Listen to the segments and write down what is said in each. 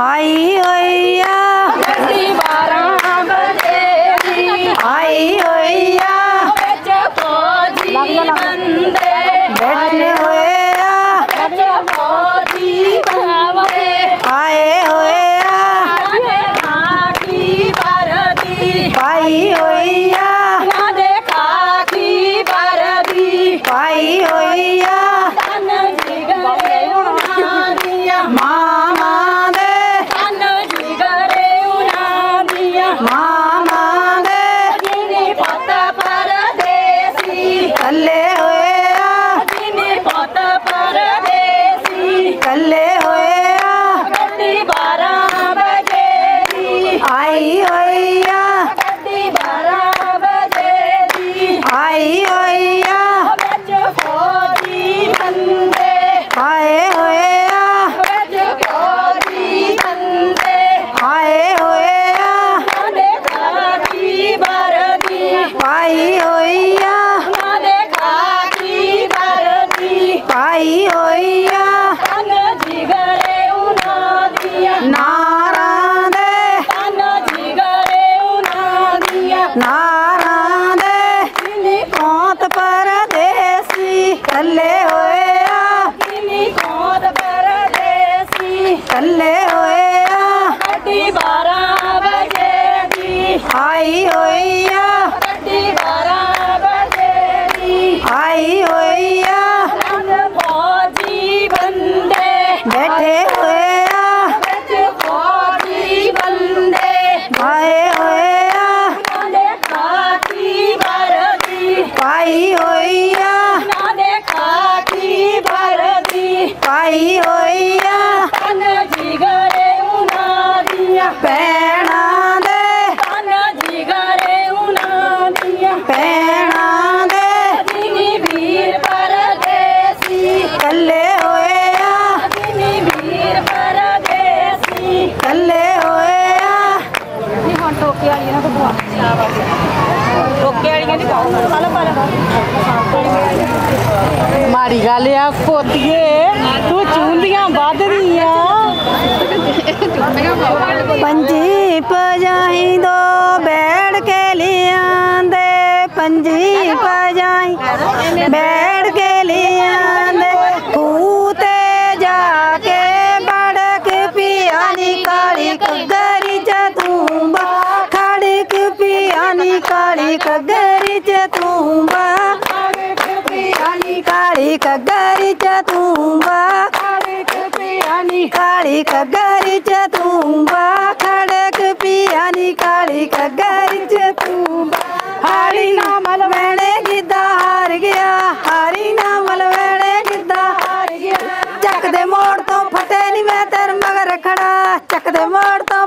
ਆਈ ਨਾ ਵਾਲੀਆਂ ਨਹੀਂ ਪਾਉਂਗਾ ਕੱਲ ਮਾੜੀ ਗੱਲ ਆ ਪੋਤੀਏ ਤੂੰ ਚੁੰਦੀਆਂ ਵੱਧ ਰਹੀ ਆ ਪੰਜੀ ਪਜਾਈ ਦੋ ਬੈੜ ਕੇ ਲਿਆਂਦੇ ਪੰਜੀ ਪਜਾਈ ਬੈਠ ਪਿਆਨੀ ਕਾਲੀ ਕਗਰੀ ਚ ਤੂੰ ਬਾ ਕਾਲੀ ਕਗਰੀ ਚ ਤੂੰ ਬਾ ਪਿਆਨੀ ਕਾਲੀ ਕਗਰੀ ਚ ਤੂੰ ਬਾ ਖੜਕ ਪਿਆਨੀ ਕਾਲੀ ਕਗਰੀ ਚ ਤੂੰ ਬਾ ਹਾਰੀ ਨਾਮਲ ਵੇਣੇ ਗਿੱਦਾ ਹਾਰ ਗਿਆ। ਹਾਰੀ ਨਾ ਮਲਵੈਣੇ ਗਿੱਦਾ ਹਾਰ ਗਿਆ। ਚੱਕ ਦੇ ਮੋੜ ਤੋਂ ਫਟੇ ਨਹੀਂ ਮੈਂ ਤੇਰੇ ਮਗਰ ਖੜਾ। ਚੱਕ ਦੇ ਮੋੜ ਤੋਂ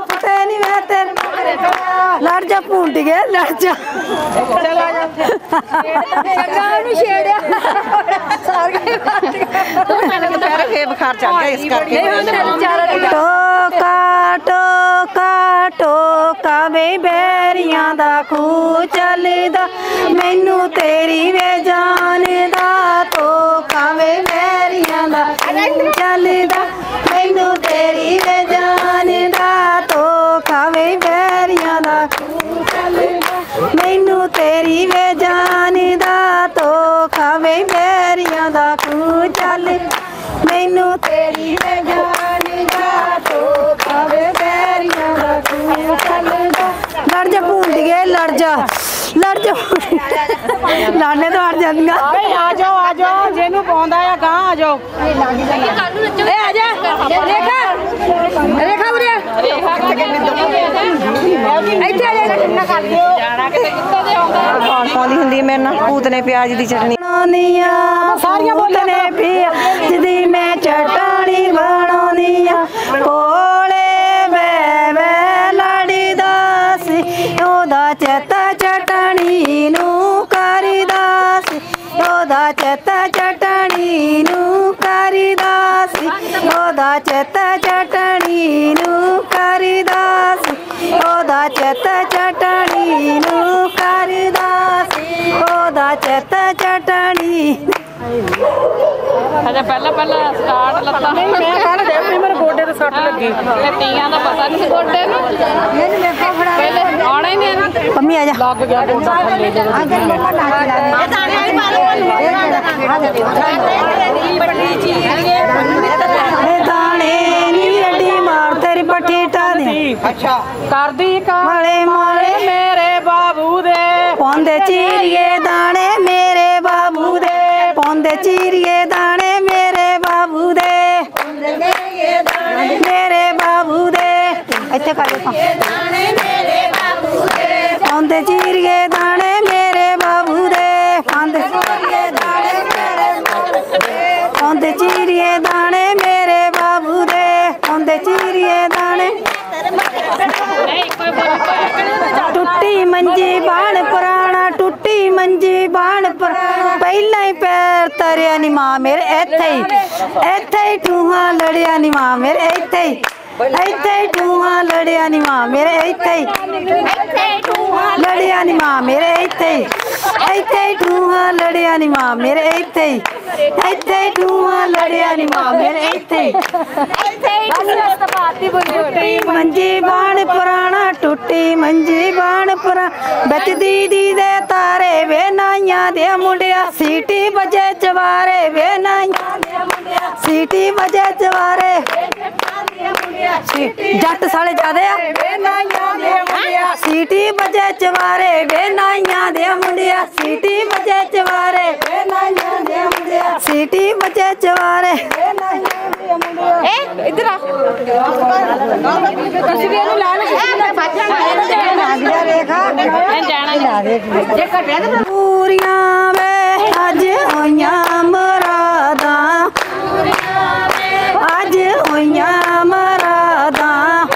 ਤੇਰੇ ਮਗਰ ਖੜਾ ਲੜ ਜਾ। ਗਿਆ ਲੜ ਜਾ ਨੂੰ ਛੇੜਿਆ। ਫੇਰ ਬੁਖਾਰ ਚੜ ਗਿਆ ਇਸ ਕਰਕੇ। ਟੋਕਾ ਟੋਕਾ ਟੋਕਾ ਵੇ ਬੈਰੀਆਂ ਦਾ ਖੂ ਚੱਲਦਾ। ਮੈਨੂੰ ਤੇਰੀ ਵੇ ਜਾਨ ਦਾ ਟੋਕਾ ਵੇ ਬੈਰੀਆਂ ਦਾ ਚੱਲਦਾ। ਮੈਨੂੰ ਤੇਰੀ ਵੇ ਮੈਨੂੰ ਤੇਰੀ ਵੇ ਜਾਨ ਦਾ ਟੋਕਾ ਵੇ ਬੈਰੀਆਂ ਦਾ ਖੂਹ ਚੱਲ। ਮੈਨੂੰ ਤੇਰੀ ਵੇ ਜਾਨ ਦਾ ਟੋਕਾ ਵੇ ਬੈਰੀਆਂ ਦਾ ਖੂਹ ਚੱਲਦਾ ਲੜ ਜਾ ਭੁੰਡੀਏ ਲੜ ਜਾ। ਲੜ ਜਾ। ਲਾਣੇ ਤੋਂ ਹਟ ਜਾਂਦੀਆਂ। ਓਏ ਆ ਜਾਓ ਆ ਜਾਓ। ਜਿਹਨੂੰ ਪਾਉਂਦਾ ਆ ਗਾਂ ਆ ਜਾਓ। ਏ ਆ ਜਾ। ਰੇਖਾ ਇੱਥੇ ਆ ਜਾ ਕਿੰਨਾ ਕਰ ਦਿਓ ਕੌਣ ਪਾਉਂਦੀ ਹੁੰਦੀ ਹੈ ਮੇਰੇ ਨਾਲ ਭੂਤ ਨੇ ਪਿਆਜ਼ ਦੀ ਚਟਨੀ। ਬਣਾਉਣੀਆਂ ਸਾਰੀਆਂ ਬੋਲਨੇ ਪਿਆ ਜਿਹਦੀ ਮੈਂ ਚਟਾਣੀ ਬਣਾਉਣੀਆਂ ਕੋਲੇ ਅਜਾ ਪਹਿਲਾਂ ਪਹਿਲਾਂ ਸਟਾਰਟ ਲੱਤਾਂ ਨਹੀਂ ਮੈਂ ਕਹਿਣਾ ਵੀ ਮੇਰੇ ਗੋਡੇ ਤੇ ਸੱਟ ਲੱਗੀ। ਟੀਆਂ ਦਾ ਪਤਾ ਨਹੀਂ ਗੋਡੇ ਨੂੰ। ਪਹਿਲੇ ਆਉਣਾ ਹੀ ਨਹੀਂ ਨਾ ਪੰਮੀ ਆ ਜਾ। ਲੱਗ ਗਿਆ ਗੋਡਾ ਥੱਲੇ ਜਦੋਂ ਇਹ ਦਾਣੇ ਨੀ ਅੱਡੀ ਮਾਰ ਤੇਰੀ ਪੱਠੀ ਟਾ ਦੇ ਕਰਦੀ ਕਾ ਮਾਲੇ ਮਾਲੇ। ਮੇਰੇ ਬਾਬੂ ਦੇ। ਪੌਂਦੇ ਚੀਰੀਏ ਦਾਣੇ ਇੱਥੇ ਕਰ ਦੇ। ਪੌਂਦੇ ਚੀਰੀਏ ਦਾਣੇ ਮੇਰੇ ਬਾਬੂ ਦੇ। ਪੌਂਦੇ ਚੀਰੀਏ ਦਾਣੇ ਮੇਰੇ ਪੌਂਦੇ ਚੀਰੀਏ ਦਾਣੇ ਮੇਰੇ ਬਾਬੂ ਦੇ। ਪੌਂਦੇ ਚੀਰੀਏ ਦਾਣੇ। ਟੁੱਟੀ ਮੰਜੀ ਬਾਣ ਪੁਰਾਣਾ ਟੁੱਟੀ ਮੰਜੀ ਬਾਣ ਪਰ ਪਹਿਲਾਂ ਹੀ ਪੈਰ ਤਰਿਆ ਨੀ ਮਾਂ ਮੇਰੇ ਇੱਥੇ ਹੀ। ਇੱਥੇ ਹੀ ਠੂਹਾਂ ਲੜਿਆ ਨੀ ਮਾਂ ਮੇਰੇ ਇੱਥੇ ਹੀ। ਇੱਥੇ ਹੀ ਠੂਹਾਂ ਲੜਿਆ ਨੀ ਮਾਂ ਮੇਰੇ ਇੱਥੇ ਹੀ। ਲੜਿਆ ਨੀ ਮਾਂ ਮੇਰੇ ਇੱਥੇ ਹੀ। ਇੱਥੇ ਹੀ ਠੂਹਾਂ ਲੜਿਆ ਨੀ ਮਾਂ ਮੇਰੇ ਇੱਥੇ ਹੀ। ਇੱਥੇ ਹੀ ਠੂਹਾਂ ਲੜਿਆ ਨੀ ਮਾਂ ਮੇਰੇ ਇੱਥੇ ਹੀ। ਟੁੱਟੀ ਮੰਜੀ ਬਾਣ ਪੁਰਾਣਾ ਟੁੱਟੀ ਮੰਜੀ ਬਾਣ ਪੁਰਾ ਵਿੱਚ ਦੀਦੀ ਦੇ ਤਾਰੇ ਵੇ ਨਾਈਆਂ ਦੇ ਮੁੰਡਿਆ। ਸੀਟੀ ਵਜੇ ਚਵਾਰੇ ਵੇ ਨਾਈਆਂ ਦੇ ਮੁੰਡਿਆ। ਸੀਟੀ ਵਜੇ ਚਵਾਰੇ ਜੱਟ ਸਾਲੇ ਜਾਦੇ ਆ। ਵੇ ਨਾਈਆਂ ਦੇ ਮੁੰਡਿਆ। ਸੀਟੀ ਵਜੇ ਚਵਾਰੇ ਵੇ ਨਾਈਆਂ ਦੇ ਮੁੰਡਿਆ। ਸੀਟੀ ਵਜੇ ਚਵਾਰੇ ਵੇ ਨਾਈਆਂ ਦੇ ਮੁੰਡਿਆ। ਸੀਟੀ ਵਜੇ ਚਵਾਰੇ ਵੇ ਨਾਈਆਂ ਦੇ ਮੁੰਡਿਆ। ਏ ਇੱਧਰ ਆ ਤੁਸੀਂ ਵੀ ਇਹਨੂੰ ਲਾ ਲਓ ਮੈਂ ਜਾਣਾ ਹੀ ਪੂਰੀਆਂ ਵੇ ਅੱਜ ਹੋਈਆਂ ਮਰਾਦਾਂ ਅੱਜ ਹੋਈਆਂ ਮਰਾਦਾਂ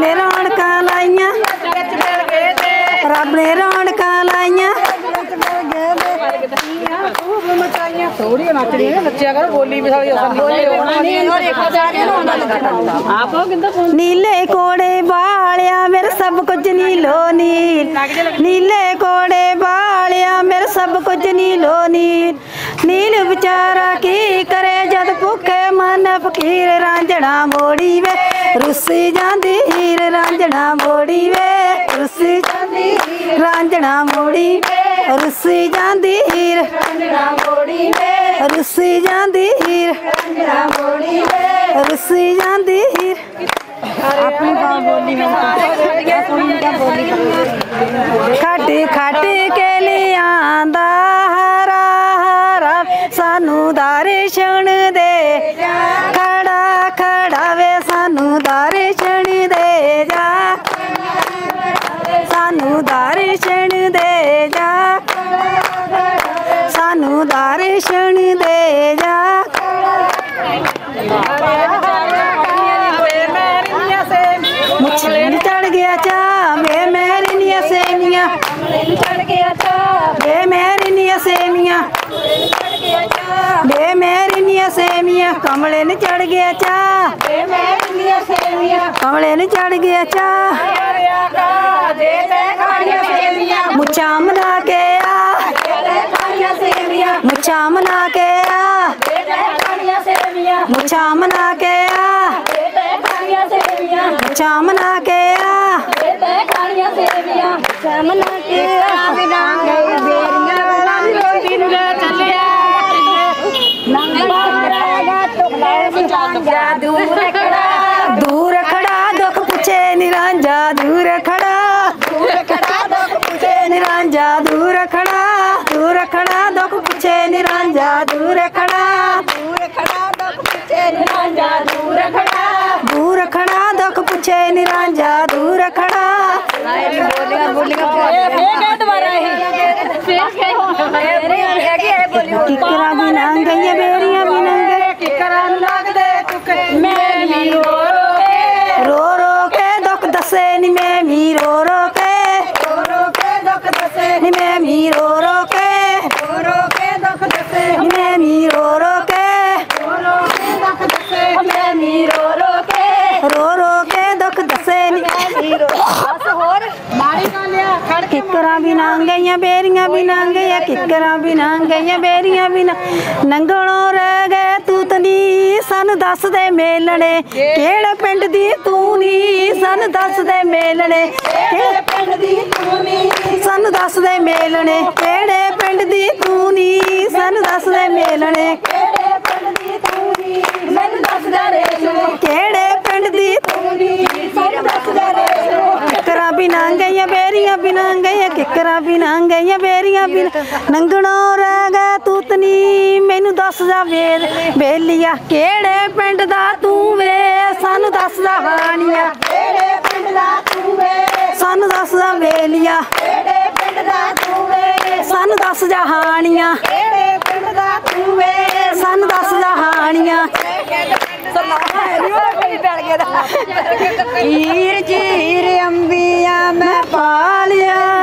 ਨੇ ਰੌਣਕਾਂ ਲਾਈਆਂ। ਰੱਬ ਨੇ ਰੌਣਕਾਂ ਲਾਈਆਂ। ਖੂਬ ਮਚਾਈਆਂ ਥੋੜੀ ਨੱਚਦੀ ਹੈ ਨੱਚਿਆ ਕਰੋ ਬੋਲੀ ਵੀ ਸਾਡੀ ਅਸਲ ਆਪੋ ਕਿੰਦਾ ਨੀਲੇ ਕੋੜੇ ਵਾਲਿਆ ਮੇਰਾ ਸਭ ਕੁਝ ਨੀਲੋ ਨੀਲ। ਨੀਲੇ ਕੋੜੇ ਬਾਲਿਆ ਮੇਰੇ ਸਭ ਕੁਝ ਨੀਲੋ ਨੀਲ। ਨੀਲ ਵਿਚਾਰਾ ਕੀ ਕਰੇ ਜਦ ਭੁੱਖੇ ਮਨ ਫਕੀਰ ਰਾਂਝਣਾ ਮੋੜੀ ਵੇ। ਰੁੱਸੀ ਜਾਂਦੀ ਹੀਰ ਰਾਂਝਣਾ ਮੋੜੀ ਵੇ ਰੁੱਸੀ ਜਾਂਦੀ ਰਾਂਝਣਾ ਮੋੜੀ ਵੇ ਰੁੱਸੀ ਜਾਂਦੀ ਹੀਰ ਰਾਂਝਣਾ ਮੋੜੀ ਵੇ ਰੁੱਸੀ ਜਾਂਦੀ ਹੀਰ ਰਾਂਝਣਾ ਮੋੜੀ ਵੇ ਰੁੱਸੀ ਜਾਂਦੀ ਹੀਰ ਆਪਣੀ ਬਾਹ ਬੋਲੀ ਖੱਟ ਖੱਟ ਕੇ ਲਿਆਂਦਾ ਦੇ ਜਾ ਮੁੱਛੇ ਚੜ ਗਿਆ ਚਾ, ਵੇ ਮੇਰੀ ਨੀਆਂ ਸੇਮੀਆਂ। ਚੜ ਗਿਆ ਚਾ ਵੇ ਮੇਰੀ ਨੀਆਂ ਸੇਮੀਆਂ। ਵੇ ਮੇਰੀ ਨੀਆਂ ਸੇਮੀਆਂ, ਕਮਲੇ ਨੂੰ ਚੜ ਗਿਆ ਚਾ। ਵੇ ਮੇਰੀ ਨੀਆਂ ਸੇਮੀਆਂ ਕਮਲੇ ਨੂੰ ਚੜ ਗਿਆ ਚਾ। ਮੁੱਛਾਂ ਮਨਾ ਕੇ ਆ ਮੁੱਛਾਂ ਮਨਾ ਕੇ ਆ। ਮੁੱਛਾਂ ਮਨਾ ਕੇ ਆ ਮੁੱਛਾਂ ਮਨਾ ਕੇ ਆ ਮਨਾ ਕੇ ਆ ਬਿਨਾ ਦਿਨ ਕਿਕਰਾਂ ਵੀ ਨੰਗ ਗਈਆਂ ਬੇਰੀਆਂ ਵੀ ਨੰਗੇ ਗਈਆਂ ਬੇਰੀਆਂ ਵੀ ਨੰਗ ਗਈਆਂ, ਕਿੱਕਰਾਂ ਵੀ ਨੰਗ ਗਈਆਂ, ਬੇਰੀਆਂ ਵੀ ਨੰਗਣੋਂ ਰਹਿ ਗਏ ਤੂੰ ਤਨੀ ਸਾਨੂੰ ਦੱਸ ਦੇ ਮੇਲਣੇ ਕਿਹੜੇ ਪਿੰਡ ਦੀ ਤੂੰ ਨੀ, ਸਾਨੂੰ ਦੱਸ ਦੇ ਮੇਲਣੇ। ਕਿਹੜੇ ਪਿੰਡ ਦੀ ਤੂੰ ਨੀ, ਸਾਨੂੰ ਦੱਸ ਦੇ ਮੇਲਣੇ। ਕਿਹੜੇ ਪਿੰਡ ਦੀ ਤੂੰ ਨੀ, ਸਾਨੂੰ ਦੱਸ ਦੇ ਮੇਲਣੇ। ਕਿਹੜੇ ਪਿੰਡ ਦੀ ਤੂੰ ਨੀ ਮੈਨੂੰ ਦੱਸ ਦੇ ਰੇਲਣੇ ਕਿਹੜੇ ਪਿੰਡ ਦੀ ਤੂੰ ਨੀ, ਸਾਨੂੰ ਦੱਸ ਦੇ ਰੇਲਣੇ ਕਿੱਕਰਾਂ ਵੀ ਨੰਗ ਗਈਆਂ ਬੇਰੀਆਂ ਵੀ ਨੰਗ ਗਈਆਂ ਕਿੱਕਰਾਂ ਵੀ ਨੰਗ ਗਈਆਂ ਬੇਰੀਆਂ ਵੀ ਨੰਗਣੋਂ ਰਹਿ ਗਏ ਤੂਤਨੀ ਮੈਨੂੰ ਦੱਸ ਜਾ ਵੇਦ ਬੇਲੀਆ ਕਿਹੜੇ ਪਿੰਡ ਦਾ ਤੂੰ ਵੇ? ਸਾਨੂੰ ਦੱਸ ਜਾ ਹਾਣੀਆਂ ਕਿਹੜੇ ਪਿੰਡ ਦਾ ਤੂੰ ਵੇ? ਸਾਨੂੰ ਦੱਸ ਜਾ ਵੇਲੀਆ ਕਿਹੜੇ ਪਿੰਡ ਦਾ ਤੂੰ ਵੇ? ਸਾਨੂੰ ਦੱਸ ਜਾ ਹਾਣੀਆਂ। ਕਿਹੜੇ ਪਿੰਡ ਦਾ ਤੂੰ ਵੇ? ਸਾਨੂੰ ਦੱਸ ਜਾ ਹਾਣੀਆਂ। Heer I'm me palia.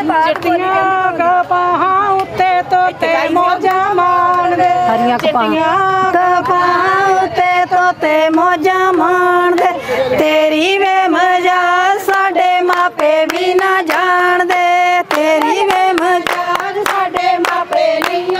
ਚਿੱਟੀਆਂ ਕਪਾਹਾਂ ਉੱਤੇ ਤੋਤੇ ਮੋਜਾਂ ਮਾਣਦੇ। ਹਰੀਆਂ ਕਪਾਹਾਂ। ਕਪਾਹਾਂ ਉੱਤੇ ਤੋਤੇ ਮੋਜਾਂ ਮਾਣਦੇ। ਤੇਰੀ ਵੇ ਮਜਾਲ ਸਾਡੇ ਮਾਪੇ ਵੀ ਨਾ ਜਾਣਦੇ। ਤੇਰੀ ਵੇ ਮਜਾਲ ਸਾਡੇ ਮਾਪੇ ਨਹੀਂ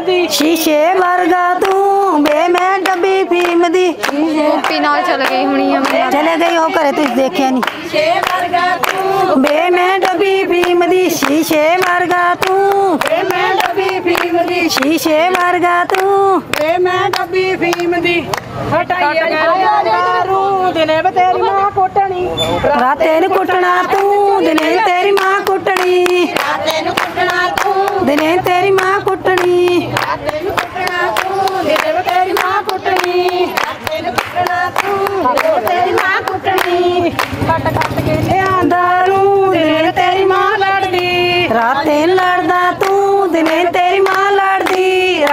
ਫੀਮ ਦੀ। ਸ਼ੀਸ਼ੇ ਵਰਗਾ ਤੂੰ ਬੇ ਮੈਂ ਡੱਬੀ ਫੀਮ ਦੀ। ਗੋਪੀ ਨਾਲ ਚਲ ਗਈ ਹੁਣੀ ਆ ਮੈਂ। ਚਲੇ ਗਈ ਉਹ ਘਰੇ ਤੁਸੀਂ ਦੇਖਿਆ ਨਹੀਂ। ਸ਼ੀਸ਼ੇ ਵਰਗਾ ਤੂੰ। ਬੇ ਮੈਂ ਡੱਬੀ ਫੀਮ ਦੀ ਸ਼ੀਸ਼ੇ ਵਰਗਾ ਤੂੰ। ਬੇ ਮੈਂ ਡੱਬੀ ਫੀਮ ਦੀ। ਸ਼ੀਸ਼ੇ ਵਰਗਾ ਤੂੰ। ਵੇ ਮੈਂ ਡੱਬੀ ਫੀਮ ਦੀ। ਹਟਾਈ ਲਿਆਂਦਾ ਰੂਹ ਦਿਨੇ ਵੇ ਤੇਰੀ ਮਾਂ ਕੋਟਣੀ। ਰਾਤੇ ਨੂੰ ਕੁੱਟਣਾ ਤੂੰ। ਦਿਨੇ ਤੇਰੀ ਮਾਂ ਕੁੱਟਣੀ। ਰਾਤੇ ਨੂੰ ਕੁੱਟਣਾ ਤੂੰ। ਦਿਨੇ ਤੇਰੀ ਮਾਂ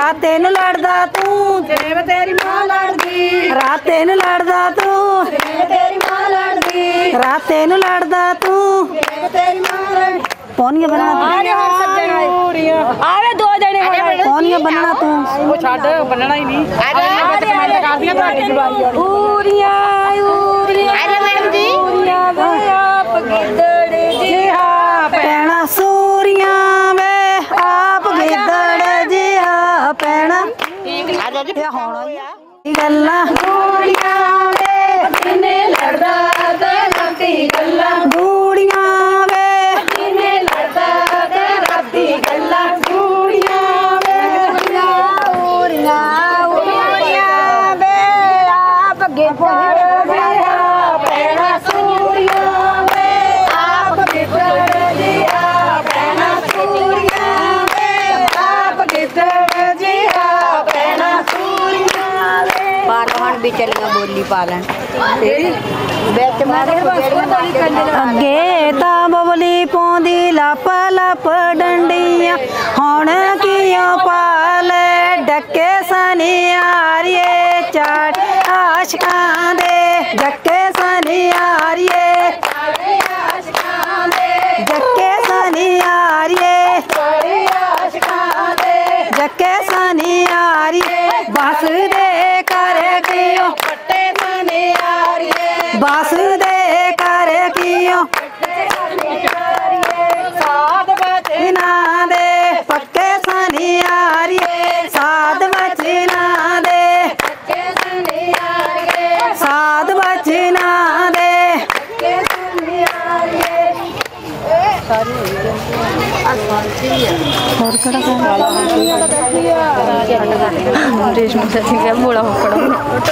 ਰਾਤੇ ਨੂੰ ਲੜਦਾ ਤੂੰ। ਦਿਨੇ ਵੇ ਤੇਰੀ ਮਾਂ ਲੜਦੀ। ਰਾਤੇ ਨੂੰ ਲੜਦਾ ਤੂੰ। ਤੇਰੀ ਮਾਂ ਲੜਦੀ। ਰਾਤੇ ਨੂੰ ਲੜਦਾ ਤੂੰ। ਤੇਰੀ ਮਾਂ ਲੜ ਪੌਨੀਆਂ ਬਣਨਾ ਪੂਰੀਆਂ। ਆਵੇ ਦੋ ਜਣੇ ਤੂੰ ਪੌਨੀਆਂ ਬਣਨਾ ਤੂੰ। ਉਹ ਛੱਡ ਬੰਨਣਾ ਹੀ ਨਹੀਂ। ਮੈਂ ਵਿੱਚ ਕਮੈਂਟ ਕਰਦੀਆਂ ਤੁਹਾਡੀ ਜਵਾਰੀ ਆ ਪੂਰੀਆਂ ਪੂਰੀਆਂ ਆਜਾ ਮੈਡਮ ਜੀ ਪੂਰੀਆਂ ਵੇ ਆਪ ਗਿੱਦੜ ਇਹ ਹੋਣਾ ਹੀ ਆ। ਇਹ ਗੱਲਾਂ ਦੂੜੀਆਂ ਪਾ ਲੈਣ। ਵਿੱਚ ਮਾਰੇ ਅੱਗੇ ਤਾਂ ਬਬਲੀ ਪਾਉਂਦੀ ਲੱਪ ਲੱਪ ਡੰਡੀਆਂ ਹੁਣ ਕਿਉਂ ਪਾਲੇ ਡੱਕੇ ਸਨਿਆਰੀਏ ਚਾਟ ਆਸ਼ਕਾਂ ਦੇ ਡੱਕੇ ਸਨਿਆਰੀਏ। ਜੱਕੇ ਸਨਿਆਰੀਏ ਜੱਕੇ ਰੇਸ਼ਮ ਸੱਚੀ ਕਿਹਾ ਮੋਲਾ ਹੋਕੜਾ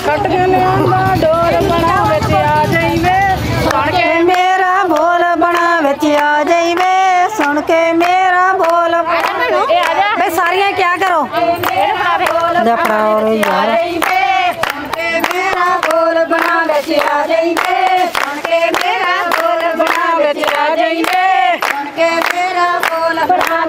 ਕੱਟ ਕੇ ਲਿਆਂਦਾ ਡੋਰ ਬਣਾ ਵਿੱਚ ਆ ਜਾਈਵੇ। ਸੁਣ ਕੇ ਮੇਰਾ ਬੋਲ ਬਣਾ ਵਿੱਚ ਆ ਜਾਈਵੇ। ਸੁਣ ਕੇ ਮੇਰਾ ਬੋਲ ਬਈ ਸਾਰੀਆਂ ਕਰੋ? ਦੇ। ਯਾਰ। ਸੁਣ ਕੇ ਮੇਰਾ ਬੋਲ ਬਣਾ ਵਿੱਚ ਆ ਜਾਈਵੇ।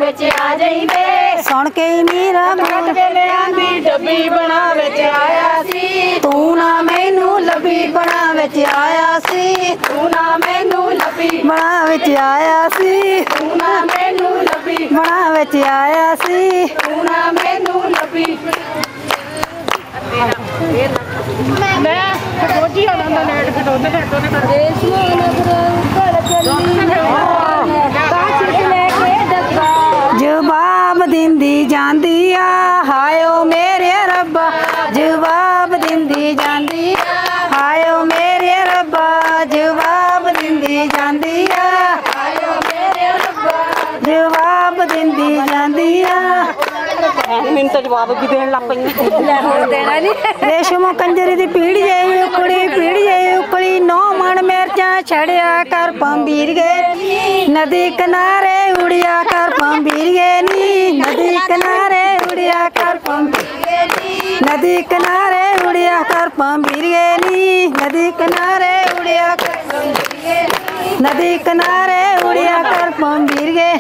ਵਿੱਚ ਆ ਜਾਈਵੇ ਸੁਣ ਕੇ ਮੇਰਾ ਬੋਲ ਕੇ ਲਿਆਂਦੀ ਡੱਬੀ ਬਣਾ ਵਿੱਚ ਆਇਆ ਸੀ। ਤੂੰ ਨਾ ਮੈਨੂੰ ਲੱਭੀ ਬਣਾ ਵਿੱਚ ਆਇਆ ਸੀ। ਤੂੰ ਨਾ ਮੈਨੂੰ ਲੱਭੀ ਬਣਾ ਵਿੱਚ ਆਇਆ ਸੀ। ਤੂੰ ਨਾ ਮੈਨੂੰ ਲੱਭੀ ਬਣਾ ਵਿੱਚ ਆਇਆ ਸੀ। ਤੂੰ ਨਾ ਮੈਨੂੰ ਲੱਭੀ। ਮੈਂ ਸੋਚੀ ਆਣਾ ਦਾ ਨੈਟ ਫਿਟ ਉਹਦੇ ਨੈਟ ਉਹਨੇ ਕਰ ਦੇ ਜਵਾਬ ਵੀ ਦੇਣ ਲੱਗ ਪਈ ਲੈ ਹੁਣ ਦੇਣਾ ਨਹੀਂ ਰੇਸ਼ਮ ਕੰਜਰੀ ਦੀ ਪੀੜੀ ਜੇ ਉਕੜੀ ਪੀੜੀ ਜੇ ਉਕੜੀ ਨੌ ਮਣ ਮਿਰਚਾਂ ਛੜਿਆ ਕਰ ਪੰਬੀਰ ਗੇ ਨਦੀ ਕਿਨਾਰੇ ਉੜਿਆ ਕਰ ਪੰਬੀਰ ਗੇ ਨੀ। ਨਦੀ ਕਿਨਾਰੇ ਉੜਿਆ ਕਰ ਪੰਬੀਰ ਗੇ ਨਦੀ ਕਿਨਾਰੇ ਉੜਿਆ ਕਰ ਪੰਬੀਰ ਗੇ ਨੀ ਨਦੀ ਕਿਨਾਰੇ ਉੜਿਆ ਕਰ। ਨਦੀ ਕਿਨਾਰੇ ਉੜਿਆ ਕਰ ਪੰਬੀਰ ਗੇ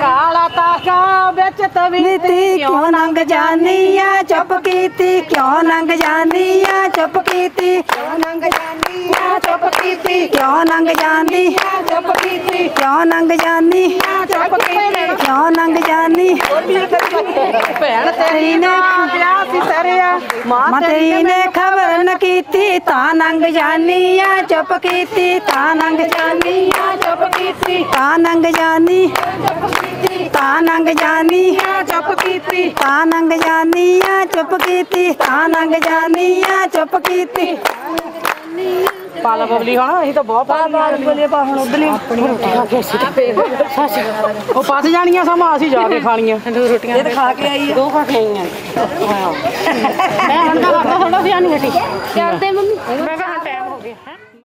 ਕਾਲਾ ਤਾਕਾ ਵਿੱਚ ਤਵੀ ਨੀਤੀ ਕਿਉਂ ਲੰਘ ਜਾਨੀ ਆ? ਚੁੱਪ ਕੀਤੀ ਕਿਉਂ ਲੰਘ ਜਾਨੀ ਆ? ਚੁੱਪ ਕੀਤੀ। ਕਿਉਂ ਲੰਘ ਜਾਂਦੀ ਆ ਚੁੱਪ ਕੀਤੀ? ਕਿਉਂ ਲੰਘ ਜਾਂਦੀ? ਆ ਚੁੱਪ ਕੀਤੀ? ਕਿਉਂ ਲੰਘ ਜਾਨੀ ਆ ਚੁੱਪ ਕੀਤੀ? ਕਿਉਂ ਲੰਘ ਜਾਨੀ ਭੈਣ ਤੇਰੀ ਨੇ ਵਿਆਹ ਸੀ ਤਰਿਆ ਮਾਂ ਤੇਰੀ ਨੇ ਖਬਰ ਨ ਕੀਤੀ ਤਾਂ ਲੰਘ ਜਾਨੀ ਆ ਚੁੱਪ ਕੀਤੀ ਤਾਂ ਲੰਘ ਜਾਨੀ ਆ ਚੁੱਪ ਕੀਤੀ? ਤਾਂ ਲੰਘ ਜਾਨੀ ਤਾਂ ਲੰਘ ਜਾਨੀ ਆ ਚੁੱਪ ਕੀਤੀ ਤਾਂ ਲੰਘ ਜਾਨੀ ਪਾਲਾ ਬਬਲੀ ਹੁਣ ਅਸੀਂ ਤਾਂ ਬਹੁਤ ਪਾਲਾ ਬਬਲੀ ਪਾ ਹੁਣ ਉਧਰਲੀ। ਰੋਟੀ ਖਾ ਕੇ ਅਸੀਂ ਉਹ ਪਸ ਜਾਣੀਆਂ ਸਮਾਂ ਅਸੀਂ ਜਾ ਕੇ ਖਾਣੀਆਂ। ਦੋ ਰੋਟੀਆਂ ਇਹ ਤਾਂ ਖਾ ਕੇ ਆਈ ਦੋ ਖਾ ਕੇ ਆਈਆਂ। ਮੈਂ ਹੁਣ ਤਾਂ ਥੋੜਾ ਵੀ ਨਹੀਂ ਹਟੀ ਚੱਲਦੇ ਮੰਮੀ। ਮੈਂ ਕਿਹਾ